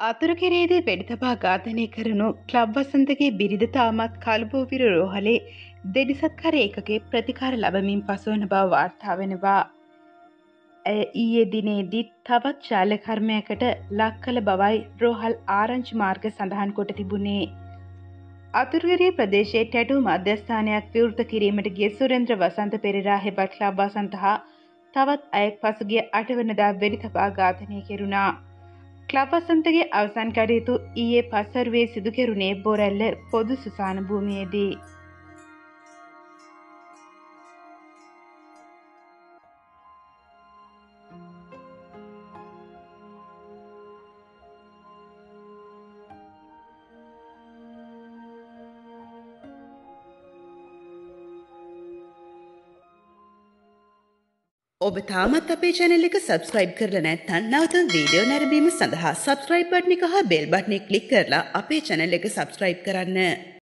අතුරුකෙරේදී වෙඩිතබා ඝාතනය කරනු ක්ලබ් වසන්තගේ බිරිඳ තාමත් කල්බෝවිර රෝහලේ දෙඩිසත්කර ඒකගේ ප්‍රතිකාර ලබමින් පසුවන බව වාර්තා වෙනවා. ඇය ඊයේ දිනේදීත් තවත් ශාල කර්මයකට ලක් කළ බවයි රෝහල් ආරංචි මාර්ග සඳහන් කොට තිබුණේ. අතුරුගරිය ප්‍රදේශයේ ටැටු මධ්‍යස්ථානයක් විවෘත කිරීමට ගිය සුරේන්ද්‍ර වසන්ත පෙරේරා හෙබත් ක්ලබ් වසන්ත හා තවත් අයෙක් පසුගිය අටවනදා වෙඩි තබා ඝාතනය කෙරුණා. ක්ලබ් වසන්තගේ අවසන් කටයුතු ඊයේ පස්සරුවේ සිදු කෙරුණේ බොරැල්ල පොදු සුසාන භූමියේදී. ඔබ තාමත් අපේ චැනල් එක සබස්ක්‍රයිබ් කරලා නැත්නම් නැවත වීඩියෝ නැරඹීම සඳහා සබස්ක්‍රයිබ් බටන් එක හා බෙල් බටන් එක ක්ලික් කරලා අපේ චැනල් එක සබස්ක්‍රයිබ් කරන්න.